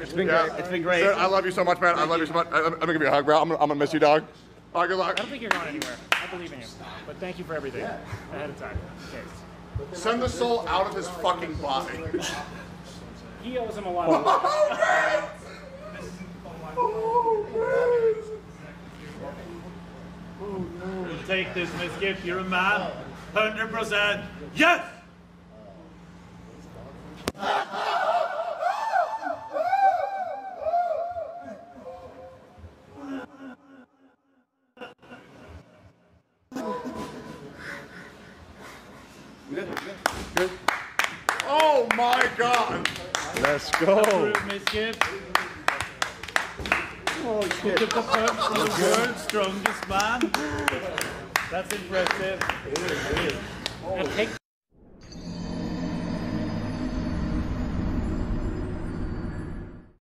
It's been Yeah. great. It's been great. Dude, I love you so much, man. I love you so much. I'm, I'm gonna give you a hug, bro. I'm gonna, I'm gonna miss you, dog. All right, good luck. I don't think you're going anywhere. I believe in you. But thank you for everything ahead of time. Okay. Send the soul out of his fucking body. He owes him a lot of oh, money. Oh, take this, Mizkif. You're a man. 100%. Yes! Oh my god. Let's go. Prove, Miss Gift. Holy shit. Took the punch from the world's strongest man. That's impressive. And take